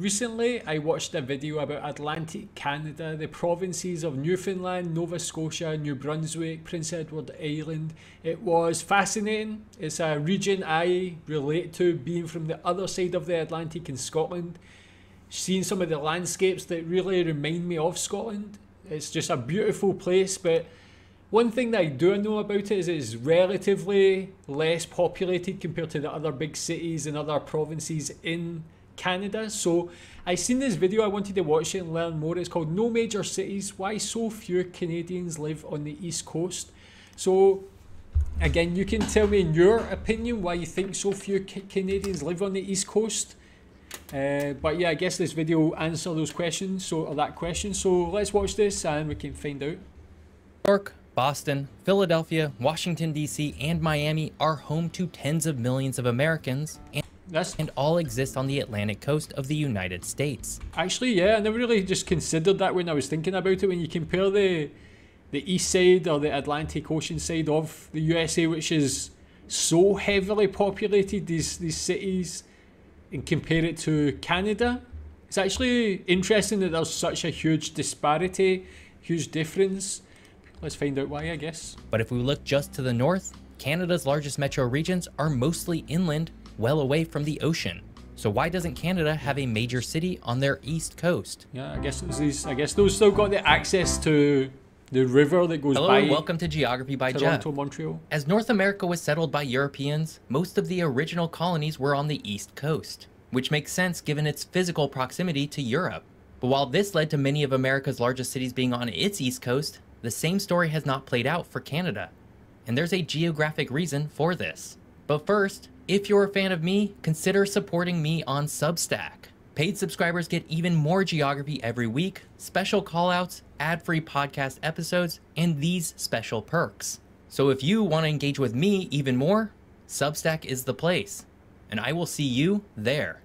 Recently, I watched a video about Atlantic Canada, the provinces of Newfoundland, Nova Scotia, New Brunswick, Prince Edward Island. It was fascinating. It's a region I relate to, being from the other side of the Atlantic in Scotland. Seeing some of the landscapes that really remind me of Scotland. It's just a beautiful place, but one thing that I do know about it is it's relatively less populated compared to the other big cities and other provinces in Canada. So I seen this video, I wanted to watch it and learn more. It's called No Major Cities, Why So Few Canadians Live on the East Coast. So again, you can tell me in your opinion why you think so few Canadians live on the East Coast. Uh, but yeah, I guess this video will answer those questions, so or that question. So let's watch this and we can find out. York, Boston, Philadelphia, Washington D.C., and Miami are home to tens of millions of Americans. That's and all exist on the Atlantic coast of the United States. Actually, yeah, I never really just considered that when I was thinking about it. When you compare the the east side or the Atlantic Ocean side of the USA, which is so heavily populated, these these cities, and compare it to Canada, it's actually interesting that there's such a huge disparity, huge difference. Let's find out why, I guess. But if we look just to the north, Canada's largest metro regions are mostly inland well away from the ocean. So why doesn't Canada have a major city on their east coast? Yeah, I guess these. I guess those still got the access to the river that goes Hello, by. welcome to Geography by Toronto, Geoff. Montreal. As North America was settled by Europeans, most of the original colonies were on the east coast, which makes sense given its physical proximity to Europe. But while this led to many of America's largest cities being on its east coast, the same story has not played out for Canada. And there's a geographic reason for this. But first, if you're a fan of me, consider supporting me on Substack. Paid subscribers get even more geography every week, special callouts, ad-free podcast episodes, and these special perks. So if you want to engage with me even more, Substack is the place. And I will see you there.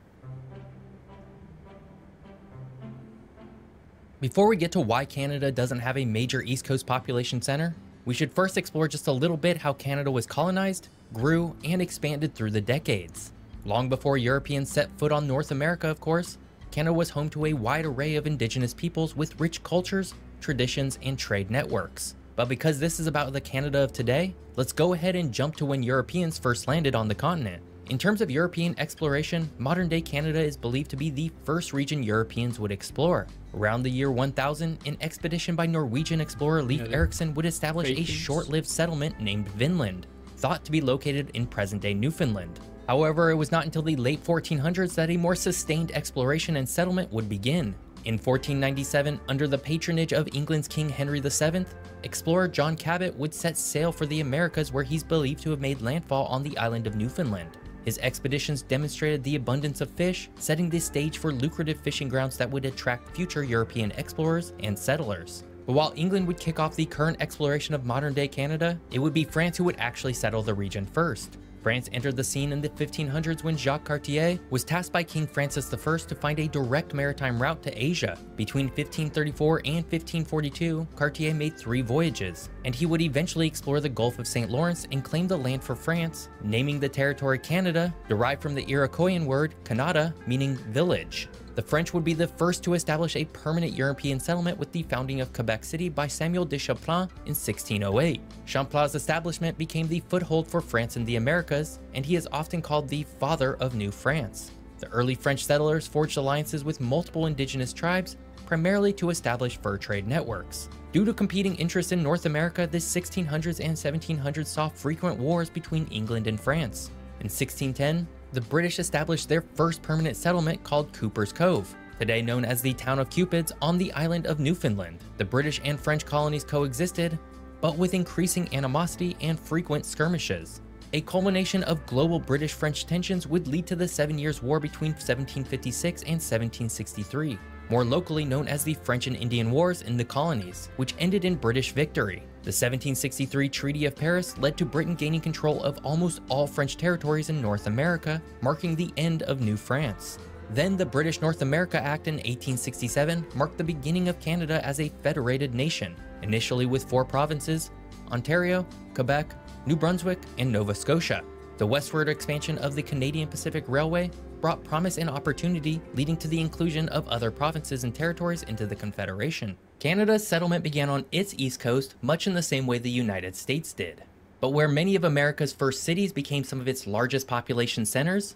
Before we get to why Canada doesn't have a major East Coast population center, we should first explore just a little bit how Canada was colonized grew, and expanded through the decades. Long before Europeans set foot on North America, of course, Canada was home to a wide array of indigenous peoples with rich cultures, traditions, and trade networks. But because this is about the Canada of today, let's go ahead and jump to when Europeans first landed on the continent. In terms of European exploration, modern day Canada is believed to be the first region Europeans would explore. Around the year 1000, an expedition by Norwegian explorer Leif Erikson would establish a short lived settlement named Vinland thought to be located in present-day Newfoundland. However, it was not until the late 1400s that a more sustained exploration and settlement would begin. In 1497, under the patronage of England's King Henry VII, explorer John Cabot would set sail for the Americas where he's believed to have made landfall on the island of Newfoundland. His expeditions demonstrated the abundance of fish, setting the stage for lucrative fishing grounds that would attract future European explorers and settlers. But while England would kick off the current exploration of modern day Canada, it would be France who would actually settle the region first. France entered the scene in the 1500s when Jacques Cartier was tasked by King Francis I to find a direct maritime route to Asia. Between 1534 and 1542, Cartier made three voyages, and he would eventually explore the Gulf of St. Lawrence and claim the land for France, naming the territory kanata, derived from the Iroquoian word Canada, meaning village. The French would be the first to establish a permanent European settlement with the founding of Quebec City by Samuel de Champlain in 1608. Champlain's establishment became the foothold for France in the Americas, and he is often called the father of New France. The early French settlers forged alliances with multiple indigenous tribes, primarily to establish fur trade networks. Due to competing interests in North America, the 1600s and 1700s saw frequent wars between England and France. In 1610, the British established their first permanent settlement called Cuper's Cove, today known as the town of Cupids on the island of Newfoundland. The British and French colonies coexisted, but with increasing animosity and frequent skirmishes. A culmination of global British-French tensions would lead to the Seven Years' War between 1756 and 1763, more locally known as the French and Indian Wars in the colonies, which ended in British victory. The 1763 Treaty of Paris led to Britain gaining control of almost all French territories in North America, marking the end of New France. Then the British North America Act in 1867 marked the beginning of Canada as a federated nation, initially with four provinces Ontario, Quebec, New Brunswick, and Nova Scotia. The westward expansion of the Canadian Pacific Railway brought promise and opportunity, leading to the inclusion of other provinces and territories into the Confederation. Canada's settlement began on its east coast much in the same way the United States did. But where many of America's first cities became some of its largest population centers,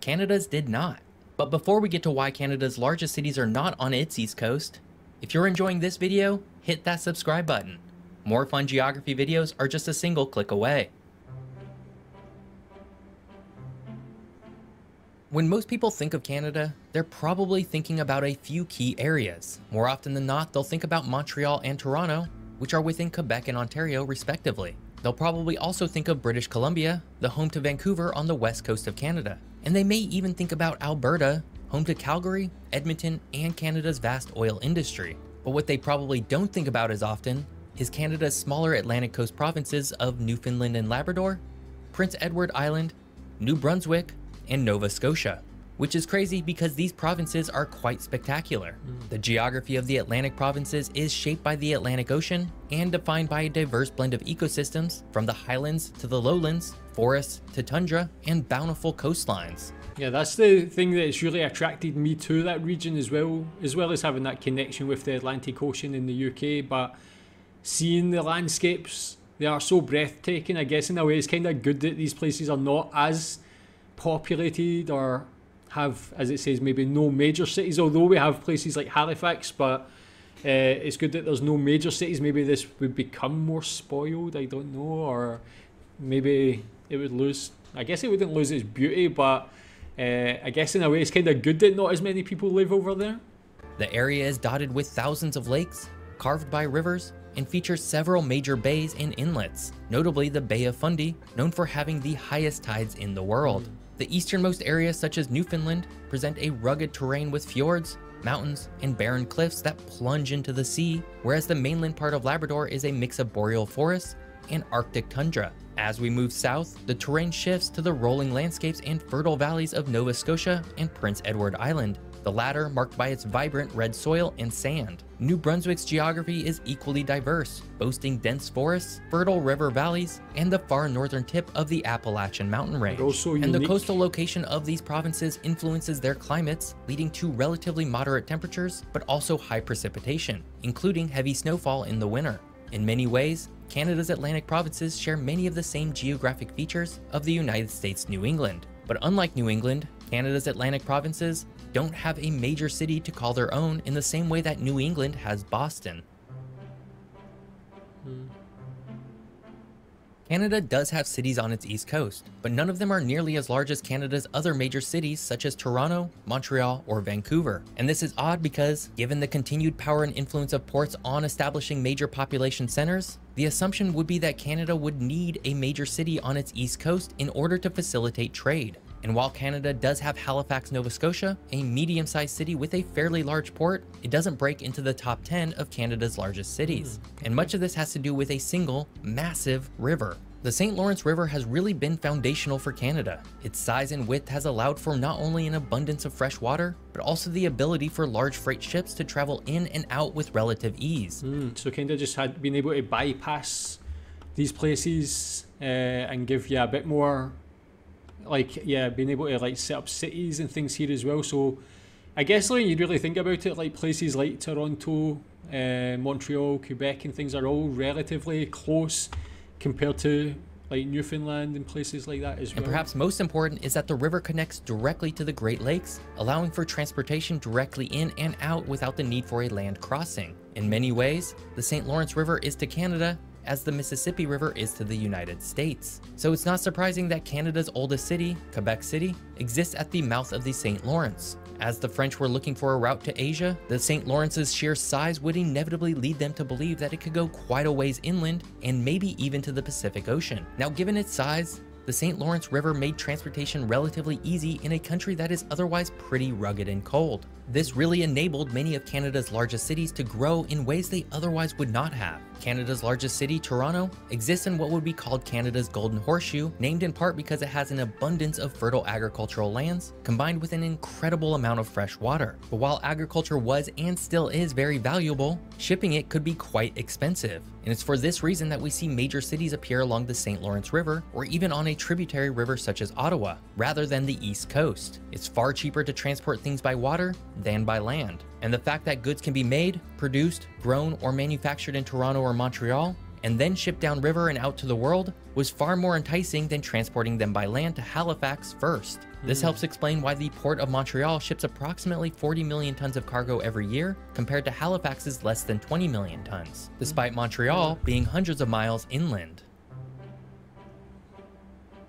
Canada's did not. But before we get to why Canada's largest cities are not on its east coast, if you're enjoying this video, hit that subscribe button. More fun geography videos are just a single click away. When most people think of Canada, they're probably thinking about a few key areas. More often than not, they'll think about Montreal and Toronto, which are within Quebec and Ontario respectively. They'll probably also think of British Columbia, the home to Vancouver on the west coast of Canada. And they may even think about Alberta, home to Calgary, Edmonton, and Canada's vast oil industry. But what they probably don't think about as often is Canada's smaller Atlantic coast provinces of Newfoundland and Labrador, Prince Edward Island, New Brunswick, and Nova Scotia which is crazy because these provinces are quite spectacular. Mm. The geography of the Atlantic provinces is shaped by the Atlantic Ocean and defined by a diverse blend of ecosystems, from the highlands to the lowlands, forests to tundra, and bountiful coastlines. Yeah, that's the thing that has really attracted me to that region as well, as well as having that connection with the Atlantic Ocean in the UK. But seeing the landscapes, they are so breathtaking. I guess in a way, it's kind of good that these places are not as populated or have, as it says, maybe no major cities, although we have places like Halifax, but uh, it's good that there's no major cities. Maybe this would become more spoiled, I don't know, or maybe it would lose, I guess it wouldn't lose its beauty, but uh, I guess in a way it's kind of good that not as many people live over there. The area is dotted with thousands of lakes, carved by rivers, and features several major bays and inlets, notably the Bay of Fundy, known for having the highest tides in the world. The easternmost areas such as Newfoundland present a rugged terrain with fjords, mountains, and barren cliffs that plunge into the sea, whereas the mainland part of Labrador is a mix of boreal forests and Arctic tundra. As we move south, the terrain shifts to the rolling landscapes and fertile valleys of Nova Scotia and Prince Edward Island, the latter marked by its vibrant red soil and sand. New Brunswick's geography is equally diverse, boasting dense forests, fertile river valleys, and the far northern tip of the Appalachian mountain range. And the coastal location of these provinces influences their climates, leading to relatively moderate temperatures, but also high precipitation, including heavy snowfall in the winter. In many ways, Canada's Atlantic provinces share many of the same geographic features of the United States New England. But unlike New England, Canada's Atlantic provinces don't have a major city to call their own in the same way that New England has Boston. Hmm. Canada does have cities on its east coast, but none of them are nearly as large as Canada's other major cities such as Toronto, Montreal, or Vancouver. And this is odd because, given the continued power and influence of ports on establishing major population centers, the assumption would be that Canada would need a major city on its east coast in order to facilitate trade. And while Canada does have Halifax, Nova Scotia, a medium-sized city with a fairly large port, it doesn't break into the top 10 of Canada's largest cities. Mm. And much of this has to do with a single, massive river. The St. Lawrence River has really been foundational for Canada. Its size and width has allowed for not only an abundance of fresh water, but also the ability for large freight ships to travel in and out with relative ease. Mm, so Canada just had been able to bypass these places uh, and give you a bit more like yeah, being able to like set up cities and things here as well. So I guess like you really think about it, like places like Toronto, uh, Montreal, Quebec, and things are all relatively close compared to like Newfoundland and places like that as well. And perhaps most important is that the river connects directly to the Great Lakes, allowing for transportation directly in and out without the need for a land crossing. In many ways, the St. Lawrence River is to Canada as the Mississippi River is to the United States. So it's not surprising that Canada's oldest city, Quebec City, exists at the mouth of the St. Lawrence. As the French were looking for a route to Asia, the St. Lawrence's sheer size would inevitably lead them to believe that it could go quite a ways inland and maybe even to the Pacific Ocean. Now given its size, the St. Lawrence River made transportation relatively easy in a country that is otherwise pretty rugged and cold. This really enabled many of Canada's largest cities to grow in ways they otherwise would not have. Canada's largest city, Toronto, exists in what would be called Canada's Golden Horseshoe, named in part because it has an abundance of fertile agricultural lands, combined with an incredible amount of fresh water. But while agriculture was and still is very valuable, shipping it could be quite expensive. And it's for this reason that we see major cities appear along the St. Lawrence River or even on a tributary river such as Ottawa, rather than the East Coast. It's far cheaper to transport things by water than by land. And the fact that goods can be made, produced, grown, or manufactured in Toronto or Montreal and then shipped downriver and out to the world was far more enticing than transporting them by land to Halifax first. This hmm. helps explain why the Port of Montreal ships approximately 40 million tons of cargo every year, compared to Halifax's less than 20 million tons, hmm. despite Montreal being hundreds of miles inland.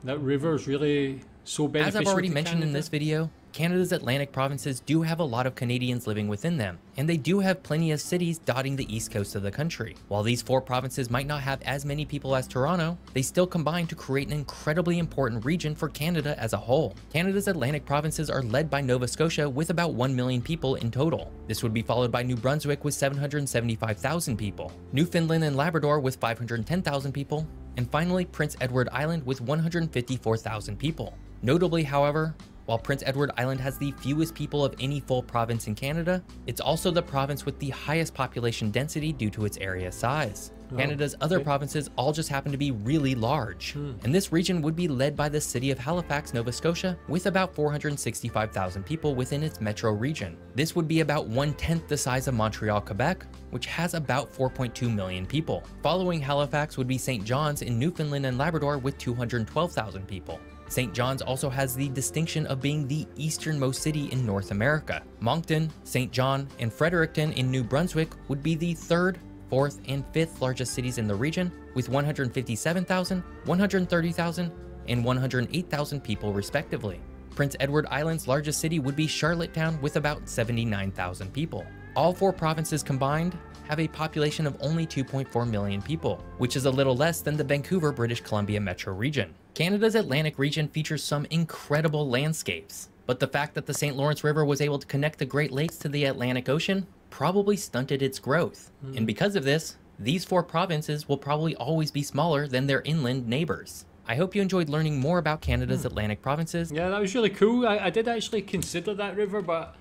That river is really so beneficial. As I've already mentioned in this video, Canada's Atlantic provinces do have a lot of Canadians living within them, and they do have plenty of cities dotting the east coast of the country. While these four provinces might not have as many people as Toronto, they still combine to create an incredibly important region for Canada as a whole. Canada's Atlantic provinces are led by Nova Scotia with about 1 million people in total. This would be followed by New Brunswick with 775,000 people, Newfoundland and Labrador with 510,000 people, and finally Prince Edward Island with 154,000 people. Notably, however, while Prince Edward Island has the fewest people of any full province in Canada, it's also the province with the highest population density due to its area size. Oh, Canada's other okay. provinces all just happen to be really large, hmm. and this region would be led by the city of Halifax, Nova Scotia, with about 465,000 people within its metro region. This would be about one tenth the size of Montreal, Quebec, which has about 4.2 million people. Following Halifax would be St. John's in Newfoundland and Labrador with 212,000 people. Saint John's also has the distinction of being the easternmost city in North America. Moncton, St. John, and Fredericton in New Brunswick would be the third, fourth, and fifth largest cities in the region, with 157,000, 130,000, and 108,000 people respectively. Prince Edward Island's largest city would be Charlottetown with about 79,000 people. All four provinces combined have a population of only 2.4 million people, which is a little less than the Vancouver, British Columbia metro region. Canada's Atlantic region features some incredible landscapes, but the fact that the St. Lawrence River was able to connect the Great Lakes to the Atlantic Ocean probably stunted its growth. And because of this, these four provinces will probably always be smaller than their inland neighbors. I hope you enjoyed learning more about Canada's Atlantic provinces. Yeah, that was really cool. I, I did actually consider that river, but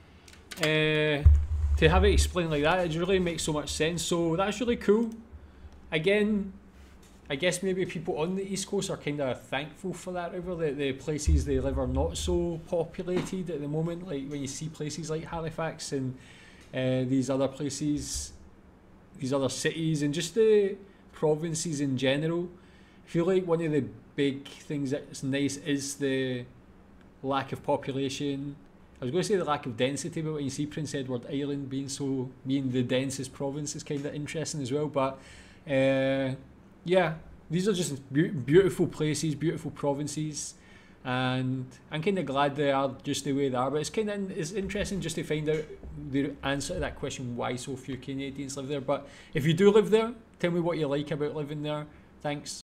uh, to have it explained like that, it really makes so much sense. So that's really cool. Again, I guess maybe people on the East Coast are kind of thankful for that river. The, the places they live are not so populated at the moment. Like when you see places like Halifax and uh, these other places, these other cities, and just the provinces in general. I feel like one of the big things that's nice is the lack of population. I was going to say the lack of density, but when you see Prince Edward Island being so being the densest province is kind of interesting as well. But uh, yeah, these are just beau- beautiful places, beautiful provinces, and I'm kind of glad they are just the way they are. But it's kind of it's interesting just to find out the answer to that question: why so few Canadians live there. But if you do live there, tell me what you like about living there. Thanks.